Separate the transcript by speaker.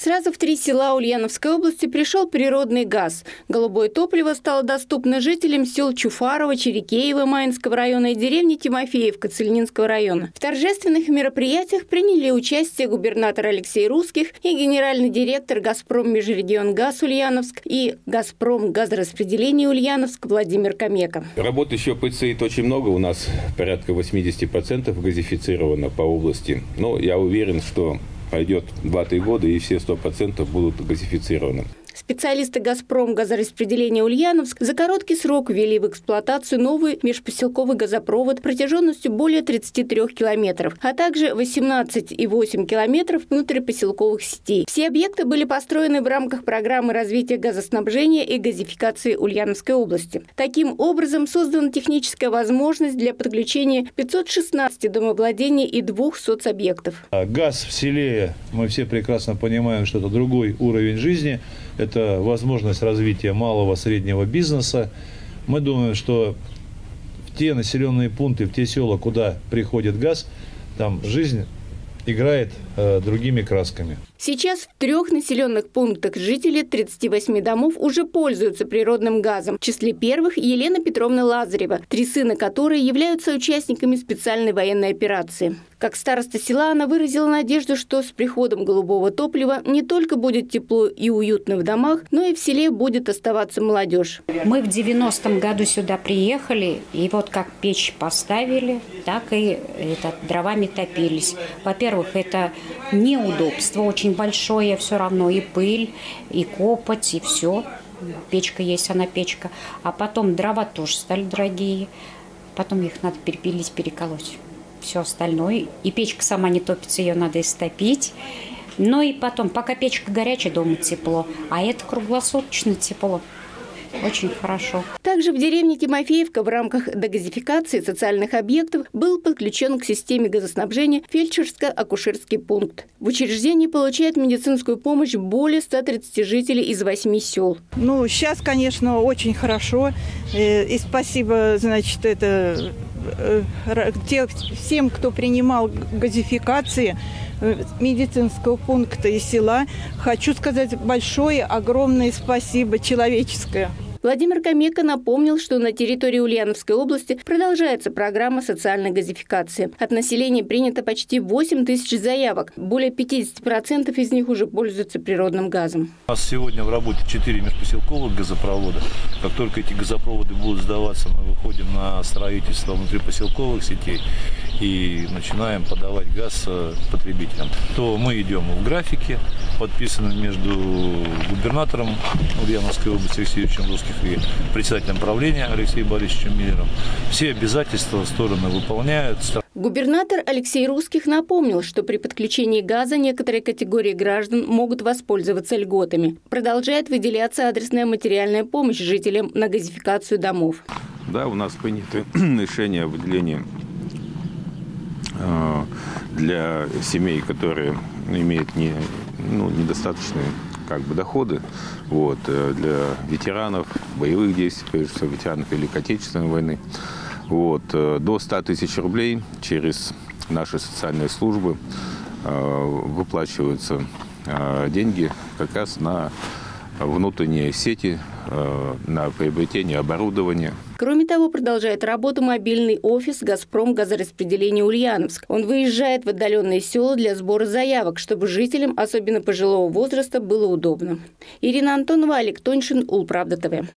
Speaker 1: Сразу в три села Ульяновской области пришел природный газ. Голубое топливо стало доступно жителям сел Чуфарова, Черекеева, Маинского района и деревни Тимофеевка Цельнинского района. В торжественных мероприятиях приняли участие губернатор Алексей Русских и генеральный директор «Газпром Межрегион Газ Ульяновск» и «Газпром Газораспределение Ульяновск» Владимир Комека.
Speaker 2: Работы еще предстоит очень много. У нас порядка 80% газифицировано по области. Но я уверен, что пройдет 2-3 года, и все 100% будут газифицированы.
Speaker 1: Специалисты «Газпром» газораспределения Ульяновск за короткий срок ввели в эксплуатацию новый межпоселковый газопровод протяженностью более 33 километров, а также 18,8 километров внутрипоселковых сетей. Все объекты были построены в рамках программы развития газоснабжения и газификации Ульяновской области. Таким образом, создана техническая возможность для подключения 516 домовладений и двух соцобъектов.
Speaker 3: Газ в селе, мы все прекрасно понимаем, что это другой уровень жизни – возможность развития малого среднего бизнеса. Мы думаем, что в те населенные пункты, в те села, куда приходит газ, там жизнь играет э, другими красками.
Speaker 1: Сейчас в трех населенных пунктах жители 38 домов уже пользуются природным газом. В числе первых Елена Петровна Лазарева, три сына которой являются участниками специальной военной операции. Как староста села она выразила надежду, что с приходом голубого топлива не только будет тепло и уютно в домах, но и в селе будет оставаться молодежь.
Speaker 4: Мы в 90-м году сюда приехали, и вот как печь поставили, так и это, дровами топились. Во-первых, это неудобство очень очень большое все равно, и пыль, и копоть, и все. Печка есть, она печка. А потом дрова тоже стали дорогие. Потом их надо перепилить, переколоть. Все остальное. И печка сама не топится, ее надо истопить. Ну и потом, пока печка горячая, дома тепло. А это круглосуточно тепло. Очень хорошо.
Speaker 1: Также в деревне Тимофеевка в рамках дегазификации социальных объектов был подключен к системе газоснабжения фельдшерско-акушерский пункт. В учреждении получает медицинскую помощь более 130 жителей из 8 сел.
Speaker 5: Ну, сейчас, конечно, очень хорошо. Э, и спасибо, значит, это э, тех, всем, кто принимал газификации медицинского пункта и села. Хочу сказать большое, огромное спасибо человеческое.
Speaker 1: Владимир Комека напомнил, что на территории Ульяновской области продолжается программа социальной газификации. От населения принято почти 8 тысяч заявок. Более 50% из них уже пользуются природным газом.
Speaker 3: У нас сегодня в работе 4 межпоселковых газопровода. Как только эти газопроводы будут сдаваться, мы выходим на строительство внутрипоселковых сетей и начинаем подавать газ э, потребителям. То мы идем в графике, подписанном между губернатором Ульяновской области Алексеевичем Русских и председателем правления Алексеем Борисовичем Миллером. Все обязательства стороны выполняют.
Speaker 1: Губернатор Алексей Русских напомнил, что при подключении газа некоторые категории граждан могут воспользоваться льготами. Продолжает выделяться адресная материальная помощь жителям на газификацию домов.
Speaker 2: Да, у нас принято решение о выделении для семей, которые имеют не, ну, недостаточные как бы доходы вот, э, для ветеранов боевых действий, прежде всего ветеранов Великой Отечественной войны. Вот, э, до 100 тысяч рублей через наши социальные службы э, выплачиваются деньги как раз на внутренние сети, на приобретение оборудования –
Speaker 1: Кроме того, продолжает работу мобильный офис «Газпром» газораспределения Ульяновск. Он выезжает в отдаленные села для сбора заявок, чтобы жителям, особенно пожилого возраста, было удобно. Ирина Антонова, Олег Тоньшин, Улправда ТВ.